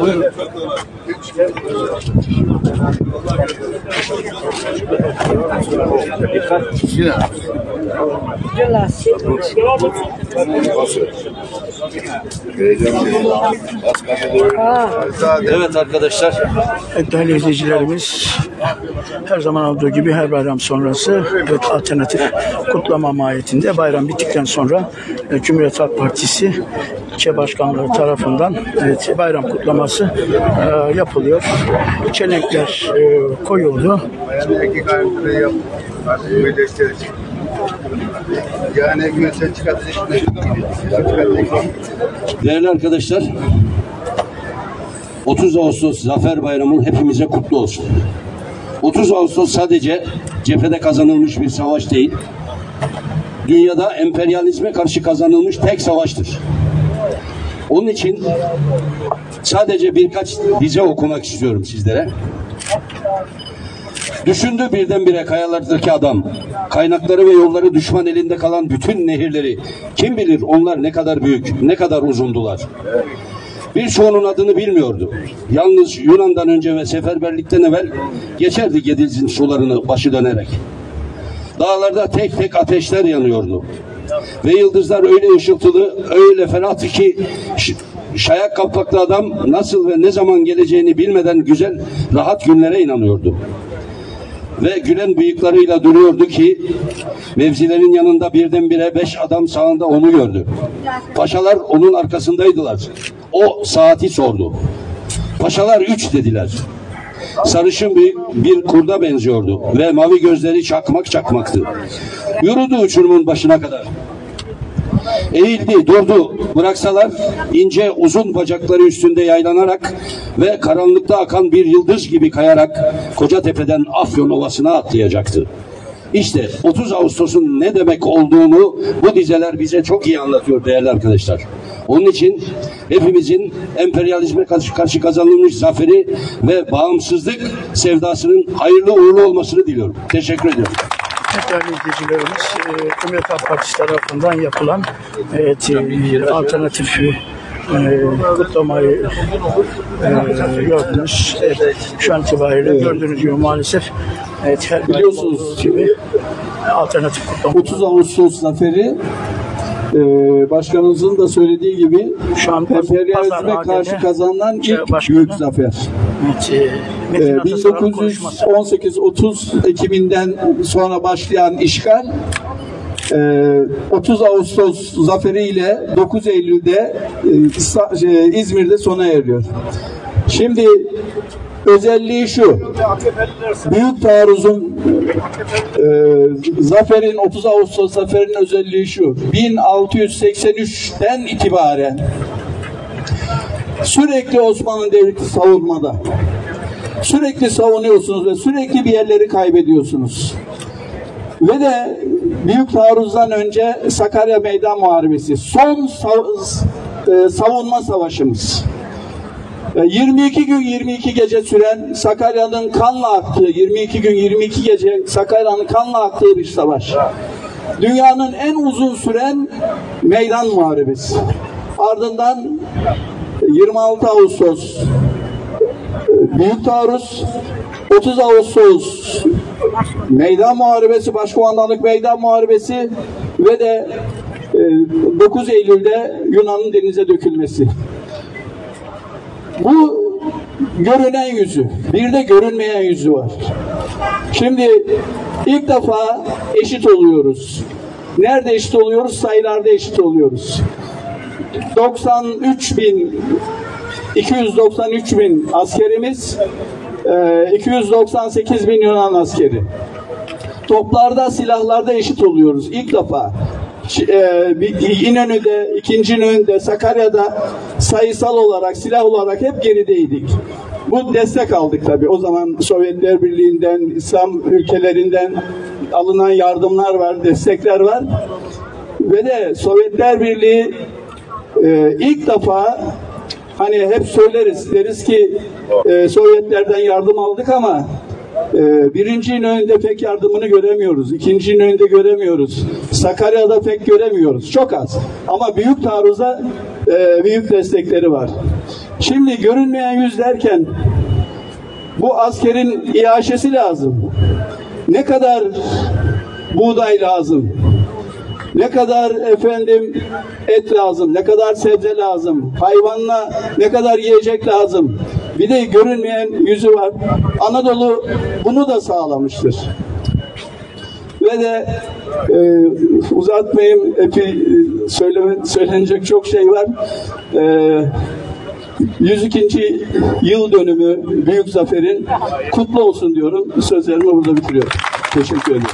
Buyurun. Dikkat. Yılas. Yılas. Evet arkadaşlar. Değerli izleyicilerimiz her zaman olduğu gibi her bayram sonrası evet, alternatif kutlama mahiyetinde bayram bittikten sonra e, Cumhuriyet Halk Partisi ilçe başkanları tarafından evet, bayram kutlaması e, yapılıyor. Çelenkler e, koyuldu. Yani güneşe çıkartacak. Çıkartacak. Değerli arkadaşlar, 30 Ağustos Zafer Bayramı hepimize kutlu olsun. 30 Ağustos sadece cephede kazanılmış bir savaş değil, dünyada emperyalizme karşı kazanılmış tek savaştır. Onun için sadece birkaç dize okumak istiyorum sizlere. Düşündü birdenbire kayalardaki adam. Kaynakları ve yolları düşman elinde kalan bütün nehirleri. Kim bilir onlar ne kadar büyük, ne kadar uzundular. Birçoğunun adını bilmiyordu. Yalnız Yunan'dan önce ve seferberlikten evvel geçerdi Gediz'in sularını başı dönerek. Dağlarda tek tek ateşler yanıyordu. Ve yıldızlar öyle ışıltılı, öyle ferahtı ki şayak kapaklı adam nasıl ve ne zaman geleceğini bilmeden güzel, rahat günlere inanıyordu ve gülen bıyıklarıyla duruyordu ki mevzilerin yanında birdenbire beş adam sağında onu gördü. Paşalar onun arkasındaydılar. O saati sordu. Paşalar üç dediler. Sarışın bir, bir kurda benziyordu ve mavi gözleri çakmak çakmaktı. Yürüdü uçurumun başına kadar. Eğildi, durdu. Bıraksalar ince uzun bacakları üstünde yaylanarak ve karanlıkta akan bir yıldız gibi kayarak Kocatepe'den Afyon Ovası'na atlayacaktı. İşte 30 Ağustos'un ne demek olduğunu bu dizeler bize çok iyi anlatıyor değerli arkadaşlar. Onun için hepimizin emperyalizme karşı, karşı kazanılmış zaferi ve bağımsızlık sevdasının hayırlı uğurlu olmasını diliyorum. Teşekkür ediyorum. Evet, Değerli izleyicilerimiz, e, Cumhuriyet Halk Partisi tarafından yapılan evet, e, alternatif e, kutlamayı e, gördünüz. Evet, şu an itibariyle gördüğünüz gibi maalesef evet, her Biliyorsunuz. gibi alternatif kutlama 30 Ağustos zaferi e, başkanımızın da söylediği gibi Şu an emperyalizme karşı kazanılan ilk başkanı- büyük zafer. evet, e, Metin E, Atasaray'ın konuşması. 1918-30 Ekim'inden sonra başlayan işgal e, 30 Ağustos zaferiyle 9 Eylül'de e, şey, İzmir'de sona eriyor. Şimdi özelliği şu. Büyük taarruzun e, zaferin 30 Ağustos zaferinin özelliği şu. 1683'ten itibaren sürekli Osmanlı Devleti savunmada. Sürekli savunuyorsunuz ve sürekli bir yerleri kaybediyorsunuz. Ve de Büyük Taarruz'dan önce Sakarya Meydan Muharebesi. Son sav- e, savunma savaşımız. E, 22 gün 22 gece süren Sakarya'nın kanla aktığı 22 gün 22 gece Sakarya'nın kanla aktığı bir savaş. Dünyanın en uzun süren meydan muharebesi. Ardından 26 Ağustos e, Büyük Taarruz 30 Ağustos Meydan Muharebesi, Başkumandanlık Meydan Muharebesi ve de e, 9 Eylül'de Yunan'ın denize dökülmesi. Bu görünen yüzü. Bir de görünmeyen yüzü var. Şimdi ilk defa eşit oluyoruz. Nerede eşit oluyoruz? Sayılarda eşit oluyoruz. 93 bin 293 bin askerimiz e, 298 bin Yunan askeri. Toplarda, silahlarda eşit oluyoruz ilk defa. E, İnönü'de, ikinci İnönü'de, Sakarya'da sayısal olarak, silah olarak hep gerideydik. Bu destek aldık tabii. O zaman Sovyetler Birliği'nden, İslam ülkelerinden alınan yardımlar var, destekler var. Ve de Sovyetler Birliği e, ilk defa hani hep söyleriz deriz ki e, Sovyetlerden yardım aldık ama e, birinci İnönü'nde pek yardımını göremiyoruz. İkinci İnönü'nde göremiyoruz. Sakarya'da pek göremiyoruz. Çok az. Ama büyük taarruza e, büyük destekleri var. Şimdi görünmeyen yüz derken bu askerin iaşesi lazım. Ne kadar buğday lazım? Ne kadar efendim et lazım, ne kadar sebze lazım, hayvanla ne kadar yiyecek lazım. Bir de görünmeyen yüzü var. Anadolu bunu da sağlamıştır. Ve de e, uzatmayayım, epey söyleme, söylenecek çok şey var. E, 102. yıl dönümü Büyük Zafer'in kutlu olsun diyorum. Sözlerimi burada bitiriyorum. Teşekkür ederim.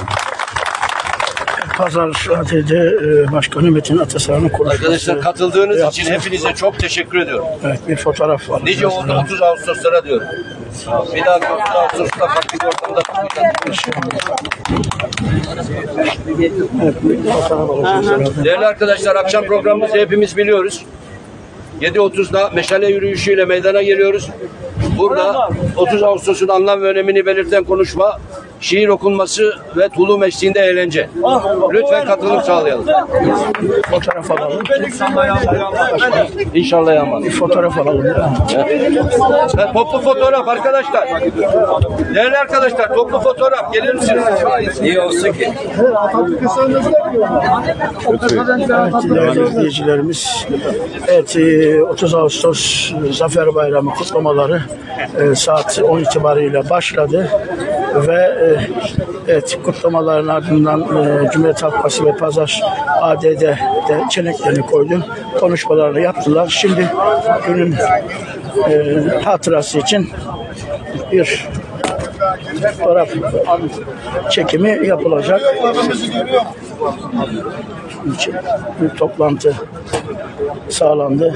Pazar ATD e, Başkanı Metin Atasar'ın konuşması. Arkadaşlar katıldığınız yaptı. için hepinize çok teşekkür ediyorum. Evet, bir fotoğraf var. Nice oldu 30 Ağustos'lara diyorum. Bir daha 30 Ağustos'ta farklı bir ortamda Evet. Değerli arkadaşlar akşam programımızı hepimiz biliyoruz. 7.30'da meşale yürüyüşüyle meydana geliyoruz. Burada 30 Ağustos'un anlam ve önemini belirten konuşma, şiir okunması ve tulum eşliğinde eğlence. Lütfen katılım sağlayalım. Fotoğraf alalım. İnşallah. Bir fotoğraf alalım. Ha, toplu fotoğraf arkadaşlar. Değerli arkadaşlar toplu fotoğraf gelir misiniz? İyi olsun ki. Değerli izleyicilerimiz, evet e, 30 Ağustos Zafer Bayramı kutlamaları e, saat 10 itibariyle başladı ve e, evet kutlamaların ardından e, Cumhuriyet Halk Partisi ve Pazar AD'de de çeneklerini koydu. Konuşmalarını yaptılar. Şimdi günün e, hatırası için bir fotoğraf çekimi yapılacak. bir toplantı sağlandı.